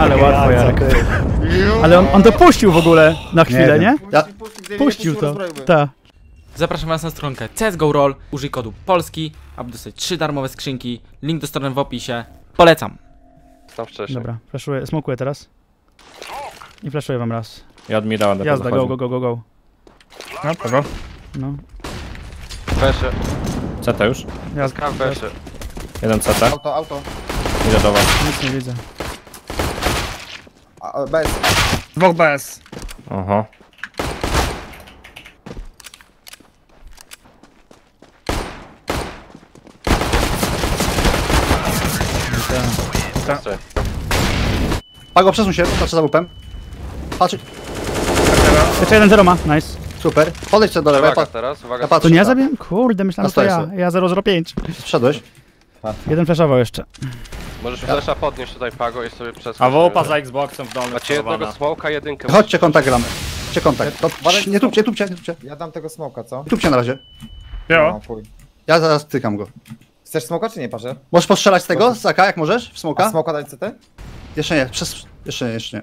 Ale łatwo, Ja, Jarek. Ale on, on to puścił w ogóle na chwilę, nie? Ja, Puścił to. Tak. Zapraszam Was na stronkę CSGO Roll. Użyj kodu POLSKI, aby dostać 3 darmowe skrzynki. Link do strony w opisie. Polecam. Tam wcześniej. Dobra, flashuję, smokuję teraz. I flashuję wam raz. Ja mida będę Jazda, go, go, go, go, go. No, kogo? No, Wesie, CT już? jazda. Jeden CT. auto, auto. Idę do was. Nic nie widzę. Bez. Dwóch bez. Oho. Jeszcze. Pago, przesuń się, patrzę za łupem. Patrz, Jeszcze jeden zero ma, nice. super. Podejdź do lewej, Uwaga patrz. teraz, uwaga. Ja patrzę. To nie ja zabiłem? Kurde, myślałem, że to ja. Ja 005. Wszedłeś. Jeden flashował jeszcze. Możesz flesza podnieść tutaj Pago i sobie przeskoczyć. A wupa za Xboxem w dolnym Macie jednego smoka, jedynkę. Chodźcie, kontakt gramy. Chodźcie kontakt. To, nie tupcie, tupcie, nie tupcie. Ja dam tego smoka, co? Tupcie na razie. Jo. No. Ja zaraz tykam go. Chcesz smoka czy nie, parze? Możesz postrzelać z tego, z AK, jak możesz? W A smoka? smoka dać CT? Jeszcze nie, przez... Jeszcze nie, jeszcze nie.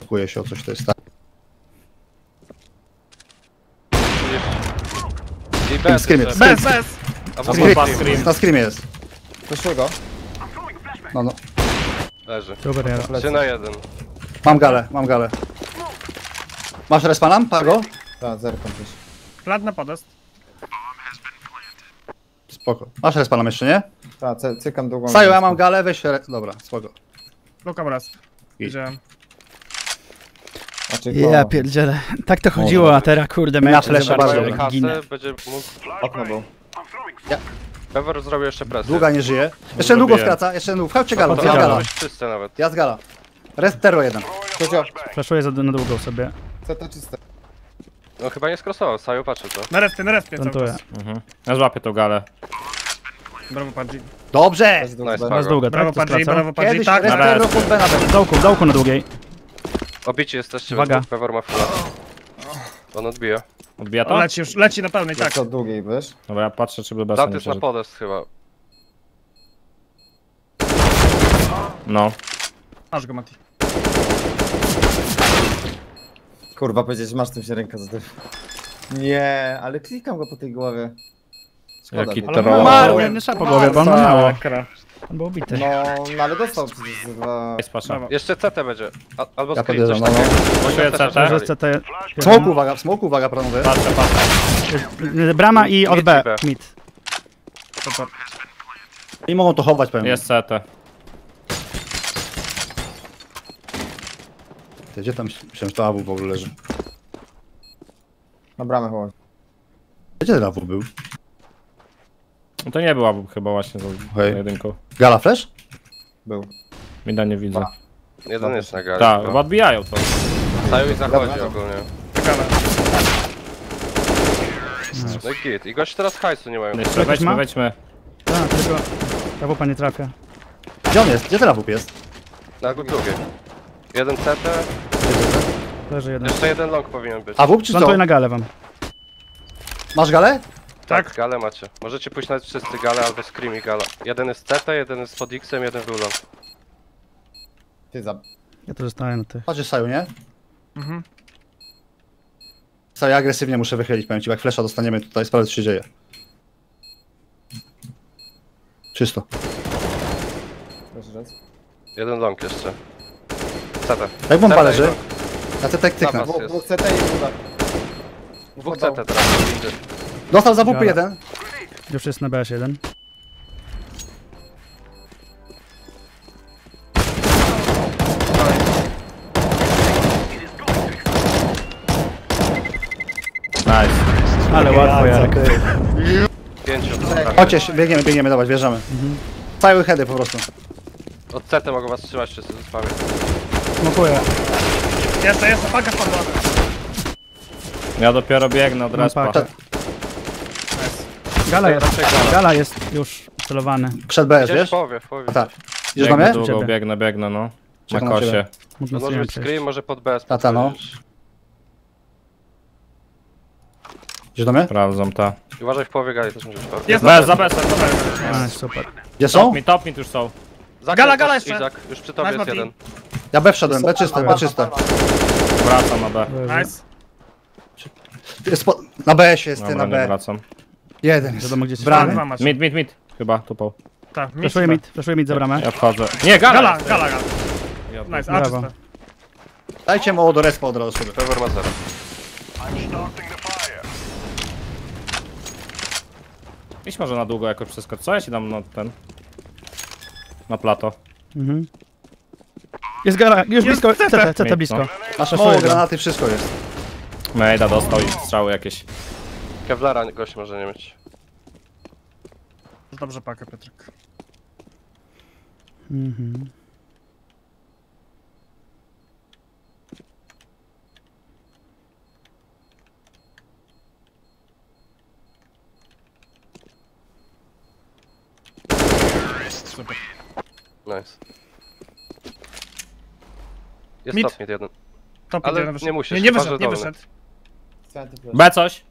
Pakuje się o coś, to jest tak. I bez. Bez, bez. A Scream. wupa Scream. scream. Na screamie jest. Wyszły go. No, no. Leży. Super, Jarek. 3 na 1. Mam galę, mam galę. Masz respawnam, Pago? Tak, zerkam gdzieś. Plat na podest. Spoko. Masz respawnam jeszcze, nie? Tak, cy- cykam długą. Saju, ja mam galę, weź... Re... Dobra, spoko. Lukam raz. Widziałem. Znaczy, Ja pierdzielę. Tak to chodziło, a teraz kurde Na mecz. zobaczcie, bardzo dobra. ginę. Kasę będzie mógł... Okno był. Bewer zrobił jeszcze presję. Długa nie żyje. Jeszcze długo Zrobiłem. skraca, jeszcze długo. Wchodźcie gala. Być czyste nawet. Jest gala. Rest Tero 1. Kozio, Flashuję za, na długą sobie. CT czyste. No chyba nie skrosował, Saju patrzy to. Na respie, na respie cały Plantuję. czas. Mhm. Ja złapię tą galę. Brawo Padzi. Dobrze! Długo Nice, B. Pago. Masz długa, tak? Brawo To Padzi, brawo Padzi. Kiedyś Tak, Rest rest. pod B na B. W dołku, w dołku na długiej. Obici jesteście, Uwaga. więc Bewer ma chwilę. On odbija. Odbija to? leci już, leci na pełnej, tak. Tak. od długiej, wiesz? Dobra, ja patrzę, czy Dant jest na podest chyba. No. Masz go, Mati. Kurwa, powiedzieć, masz tym się ręka za tym. Nie, ale klikam go po tej głowie. Szkoda. Jaki mi. Ale troll. ma- Ma, nie, nie trzeba po głowie, bo on mało. On był ubity. No, no ale dostał przecież za dwa... Jest pasza. Jeszcze CT będzie. A, albo Ja podjeżdżam, no, no. Poszuję CT, CT. CT. W Smoku uwaga, w smoku uwaga, panowie. Patrzę, patrzę. Brama i od Mid B. i B. Mid. I mogą to chować pewnie. Jest CT. Ty, Gdzie tam, myślałem, że to AW w ogóle leży. Na bramę chyba. Gdzie ten AW był? No to nie była chyba właśnie za Okej. jedynką. Gala Flash? Był. Mida nie widzę. Jeden jest na gali. Tak, chyba odbijają to. Saju i zachodzi ogólnie. Ciekawe. No i git. I gość teraz hajsu nie mają. Jeszcze Jakoś wejdźmy, ma? wejdźmy. Tak, tylko ta wupa nie trafia. Gdzie on jest? Gdzie ten AW jest? Na drugie. Jeden CT, Leży jeden. jeszcze jeden long powinien być. AW czy co? Plantuję na galę wam. Masz galę? Tak, gale macie. Możecie pójść nawet wszyscy gale albo scream i gala. Jeden jest CT, jeden jest pod X-em, jeden był long. Ty za... Ja tu zostaję na tych. Patrzysz Saju, nie? Mhm. Saju, agresywnie muszę wychylić, powiem ci, bo jak Flasha dostaniemy tutaj, sprawdzę co się dzieje. Czysto. Jeden long jeszcze. CT. Jak bomba CT leży? Ja tak tyknę. Zapas. Dwóch, CT i długa. Dwóch CT teraz. Dostał za WP Gala. jeden. Już jest na BS jeden. Nice. Ale łatwo, Jarek. Pięciu. Chodźcie, biegniemy, biegniemy, dawać, wjeżdżamy. Cały heady po prostu. Od CT mogą was trzymać wszyscy ze spamy. Smokuję. Jeszcze, jeszcze, paka wpadła. Ja dopiero biegnę od respa. pakę. Gala jest. Gala. Jest już celowany. Przed BS, Gdzieś w wiesz? połowie. A tak. Idziesz do Biegnę mnie? Ciebie. biegnę, biegnę, no. Na Czekam na kosie. Można może sobie być przejść. screen, może pod BS. Tata, no. podchodzisz. Idziesz do mnie? Sprawdzam ta. I Uważaj w połowie gali też może być. Jest Bez, za bez, za bez. A, super. Gdzie Top są? mi, top mi tu już są. Gala, gala jeszcze. Izak, już przy tobie Nice, jest Mati. jeden. Ja B wszedłem, B czyste, B czyste. Wracam na B. Nice. Jest po... Na B jest, ty Dobra, na nie B. wracam. Jeden jest. Wiadomo gdzie się macie. Mid, mid, mid. Chyba, tupał. Tak, Flashuję mid, flashuję mid za bramę. Ja wchodzę. Nie, gala! Gala, gala, gala. Ja Nice, a czyste. Dajcie mu do respa od razu sobie. Pewor ma zero. Idź może na długo jakoś przeskocz. Co ja ci dam na ten? Na plato. Mhm. Jest gala, już blisko, CT, CT Mid, blisko. no. Mało go. granaty, wszystko jest. Mejda dostał i strzały jakieś. Kevlara gość może nie mieć. Dobrze pakę, Piotrek. Mhm. Nice. Jest Mid. top mid jeden. Top Ale idzie, nie wyszedł. musisz, Nie, nie chyba, wyszedł, nie dolny. wyszedł. B coś.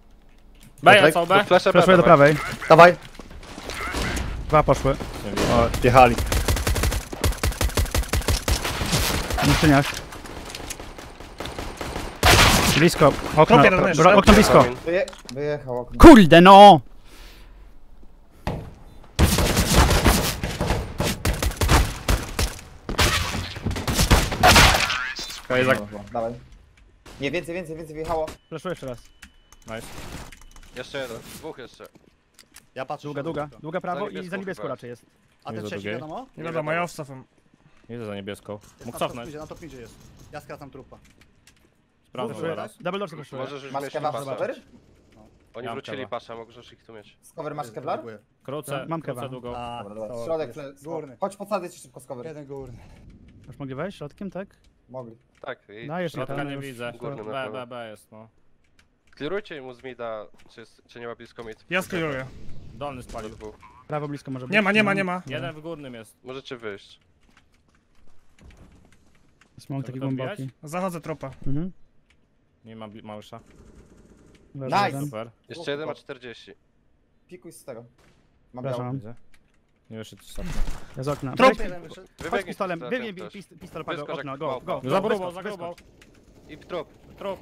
B jest, są B. Flesze Flashuję do prawej. Dawaj. Dwa poszły. O, jechali. Na skrzyniach. Blisko. Okno, bro- okno blisko. Wyje wyjechał okno. Kurde no! Dawaj. Nie, więcej, więcej, więcej wyjechało. Flashuję jeszcze raz. Nice. Jeszcze jeden, dwóch jeszcze. Ja patrzę. Długa, długa. Długa prawo Za i za niebieską niebiesko chyba. raczej jest. A ten Nie za trzeci drugiej. wiadomo? Nie wiadomo, ja wstawam. Idę za niebieską. Mógł Na cofnąć. midzie, na top midzie jest. Ja skracam trupa. Sprawdzę zaraz. Double dorsy flashuję. Możesz już Masz mieć kewa pasza. cover? Oni Mam wrócili kewa. pasza, możesz ich tu mieć. Skover masz kevlar? Dziękuję. Krócę, Mam krócę kewa. długą. A, Dobra, dobra. to Środek, jest górny. Górny. Chodź podsadzę ci szybko skover. Jeden górny. Już mogli wejść środkiem, tak? Mogli. Tak, i Dajesz mi Środka tam nie już. widzę. Górnym na B, pewno. B, B jest, no. Klirujcie mu z mida, czy, jest- czy nie ma blisko mid. Ja skliruję. Dolny Do spalił. dwóch. Prawo blisko może być. Nie ma, nie ma, nie ma. Jeden w górnym jest. Możecie wyjść. Smok taki Żeby to głęboki. Zachodzę trupa. Mhm. Nie ma małysza. Nice. Super. Jeszcze jeden ma 40. Pikuj z tego. Mam Przepraszam. Widzę. Nie wiesz, czy stopnie. Ja z okna. Trup! Weź- wyszedł. Chodź Wybiegnij pistolem, z biegnie ktoś. pist- pistol, pago, Wyskocz okno, jak go, małpa. go. Za wyskocz, grubą, za wyskocz. grubą. I trup. Trup.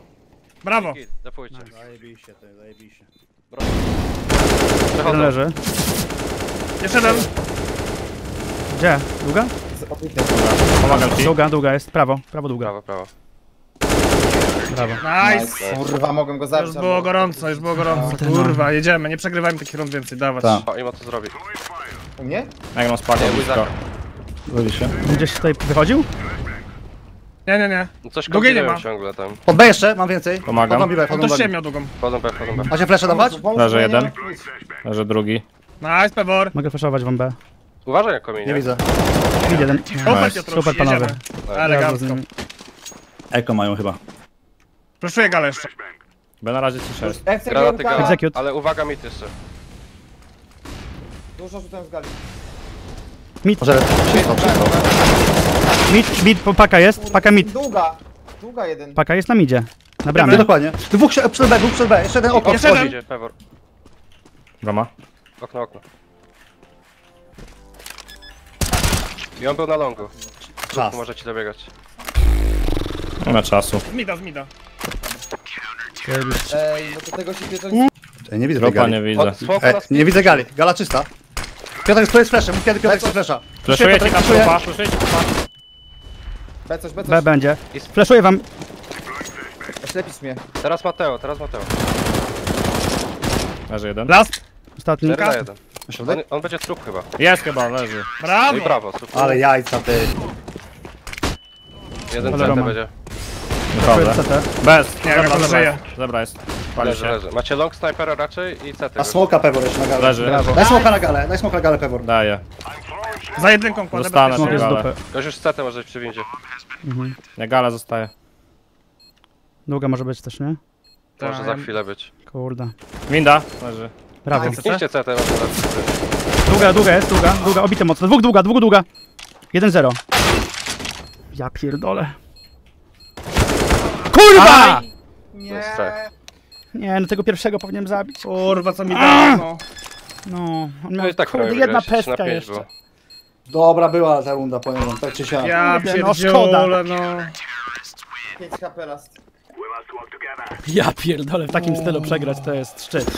Brawo. Zapójcie. Zajebiście, to zajebiście. Jeden Przechodzą. leży. Jeszcze jeden. Gdzie? Długa? Pomagam ci. Długa, długa jest. Prawo, prawo długa. Prawo, prawo. Brawo. Nice. Kurwa, mogłem go zabić. Już było gorąco, już było gorąco. Kurwa, jedziemy, nie przegrywajmy takich rund więcej, dawać. Tak. O, i ma to zrobi. U mnie? Jak mam mój blisko. Gdzieś tutaj wychodził? Nie, nie, nie. No coś Drugiej nie kombinują ma. ciągle tam. Pod B jeszcze, mam więcej. Pomagam. Podam B, On podam to B. się miał długą. Wchodzą B, wchodzą B. Macie flesze dawać? Leży jeden. Leży drugi. Nice, Pewor. Mogę flashować wam B. Uważaj jak kominie. Nie widzę. Mid jeden. Super, Nice. Piotruś, Super, panowie. jedziemy. Razem z Elegancko. nimi. Eko mają chyba. Proszuję galę jeszcze. B na razie. Execute, Granaty gala. Execute. Ale uwaga mid jeszcze. Dużo rzucałem z gali. Może czysto, czysto. Mid, mid, paka jest, paka mid. Długa. Długa jeden. Paka jest na midzie. Na Nie, bramie. dokładnie. Dwóch się- przed B, dwóch przed B. Jeszcze jeden oko Jeszcze wchodzi. Idzie, Pewor. Okno, okno. I on był na longu. Czas. Możecie dobiegać. Nie ma czasu. Z mida, z mida. Ej, bo to tego się bierze... Ej, Nie widzę gali. nie widzę. Od nie widzę gali. Gala czysta. Piotrek, to jest fleszem. Mów kiedy Piotrek jest flesza. Fleszuję ci fleszuję. trupa. Fleszuję ci trupa. B coś, B B coś. będzie. Jest- Flashuję wam. Oślepisz mnie. Teraz Mateo, teraz Mateo. Leży jeden. Last. Ostatni. 4 na 1. Na On, on będzie trup chyba. Jest chyba, leży. No Brawo. i brawo, super. Ale jajca ty. Jeden Ale CT Roman. będzie. Flashuję. CT. Bez. Nie, on zebra żyje. jest. Pali Leży, się. leży. Macie long snipera raczej i CT. A smoka pewor jeszcze na galę. Leży. Brawo. Daj smoka na galę, daj smoka na galę pewor. Daję. Za jedynką kładę Zostanę bezpiecznie. Z dupy. Ktoś już CT może być przy windzie. Nie, gala zostaje. Długa może być też, nie? Tak. Może za chwilę być. Kurde. Winda. Leży. Brawo. Idźcie CT, Długa, długa jest, długa, długa, obite mocno. Dwóch długa, dwóch długa. 1-0. Ja pierdolę. Kurwa! Nie. No tego pierwszego powinienem zabić. Kurwa, co mi dało, no. No, on No miał, i tak kurde, jedna wygrałeś, 3 na pestka 5 jeszcze. było. Dobra była ta runda, powiem wam, tak czy siak. Ja Kurde, no pierdziule, no. 5 HP last. Ja pierdolę, w takim stylu przegrać to jest szczyt.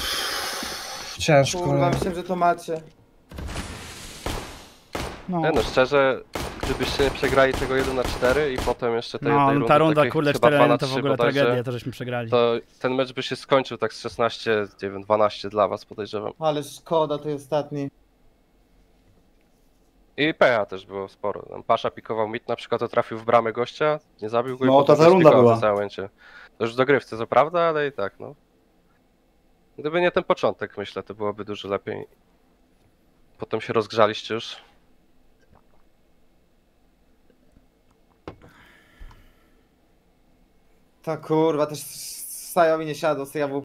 Ciężko. Kurwa, myślałem, że to macie. No, Nie no, szczerze, gdybyście przegrali tego 1 na 4 i potem jeszcze tej no jednej rundy ta runda, kurde, chyba 4 2 na to w 3 ogóle bodajże, tragedia, to żeśmy przegrali. to ten mecz by się skończył tak z 16, nie wiem, 12 dla was podejrzewam. Ale szkoda, to jest ostatni. I PH też było sporo. Tam Pasza pikował mit na przykład, to trafił w bramę gościa, nie zabił go i No, potem ta też runda była. To już w dogrywce, co prawda, ale i tak, no. Gdyby nie ten początek, myślę, to byłoby dużo lepiej. Potem się rozgrzaliście już. Ta kurwa, też Stajowi nie siadło, ja był